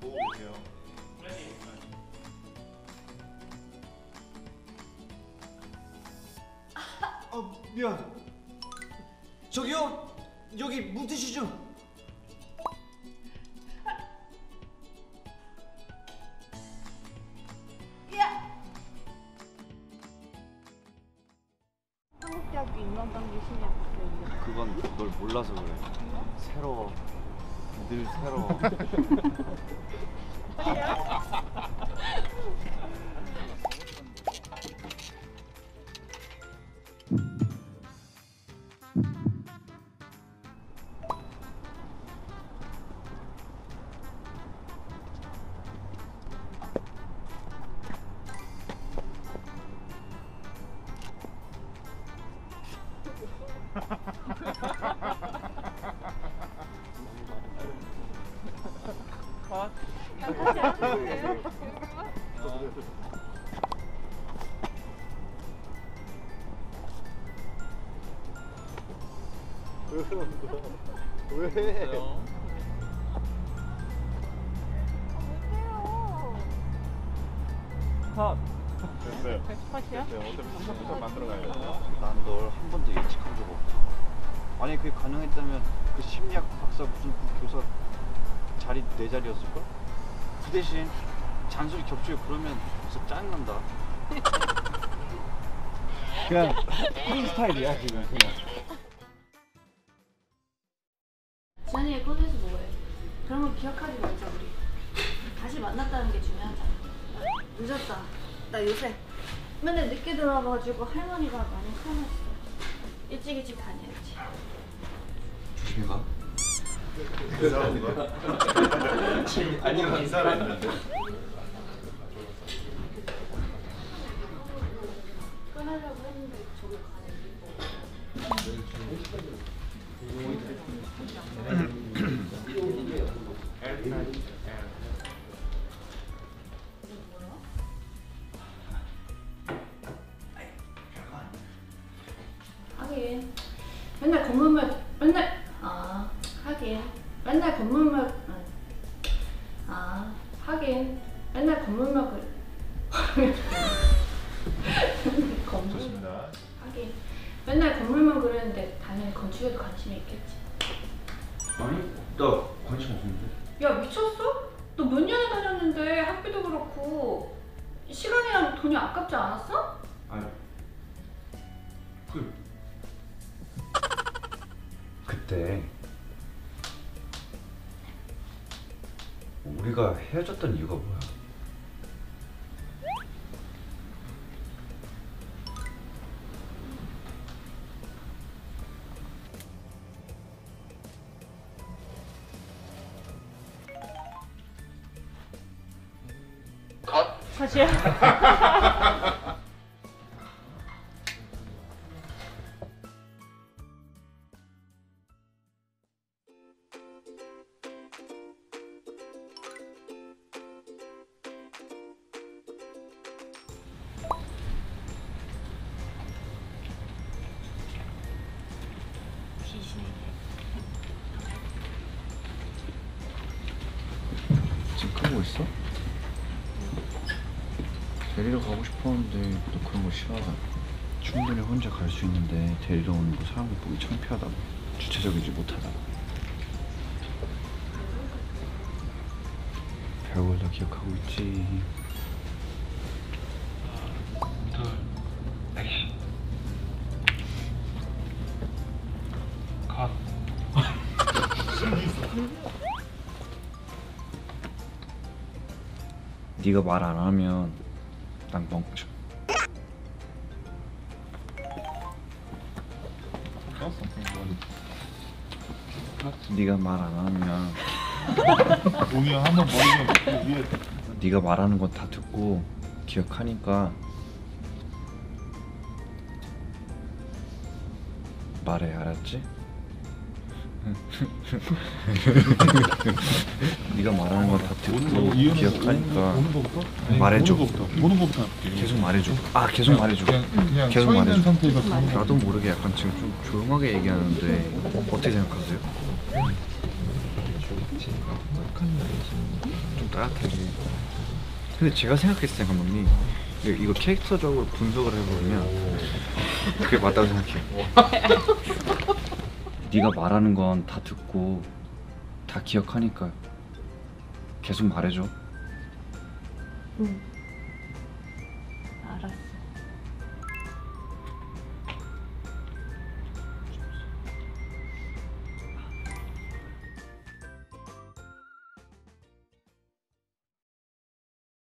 보고 계세요. 어 미안. 저기요 여기 물티슈 좀. 한국대학교 인간관계 심리학학과인데. 그건 널 몰라서 그래. 새로워. 늘 새로워. 왜? 됐어요. 됐어요. 어차피 3차부터 만들어 가야 돼. 난널한 번도 예측한 적 없어. 만약 그게 가능했다면 그 심리학 박사 무슨 그 교사 자리 내 자리였을걸? 그 대신 잔소리 겹치고 그러면 진짜 짜증난다. 그냥 프리 스타일이야 지금 그냥. 지난 얘기 꺼내서 뭐해? 그런 거 기억하지 말자 우리. 다시 만났다는 게 중요하잖아. 늦었다. 나 요새 맨날 늦게 들어와가지고 할머니가 많이 화났어. 일찍 일찍 다녀야지. 조심히 가. 지금 아니면 저기 가네. 하긴 맨날 아 하긴 맨날 건물만 아, 아 하긴 맨날 건물만 그래 건물 좋습니다. 하긴 맨날 건물만 그랬는데 당연히 건축에도 관심이 있겠지 아니 나 관심 없는데. 야 미쳤어? 너 몇 년을 다녔는데 학비도 그렇고 시간이랑 돈이 아깝지 않았어? 아니 그 그때 우리가 헤어졌던 이유가 뭐야? 사실 지금 데리러 가고 싶었는데 너 그런 거 싫어하잖아. 충분히 혼자 갈 수 있는데 데리러 오는 거 사람들 보기 창피하다고. 주체적이지 못하다고. 별걸 다 기억하고 있지. 네가 말 안 하면 dann bąkać. 네가 말 안 하면 공이 한번 머리가 그 위에 네가 말하는 건 다 듣고 기억하니까 말해 알았지? 네가 말하는 건 다 듣고 기억하니까 오는 거부터? 아니, 말해줘. 오는 거부터. 오는 거부터 할게. 계속 말해줘. 아 계속 말해줘. 그냥 그냥 계속 서 있는 말해줘. 상태에서 거. 나도 모르게 약간 지금 좀 조용하게 얘기하는데 어떻게 생각하세요? 좀 따뜻하게. 근데 제가 생각했을 때 감독님 이거- 이거 캐릭터적으로 분석을 해보면 그게 맞다고 생각해요. 네가 말하는 건 다 듣고 다 기억하니까 계속 말해줘. 응.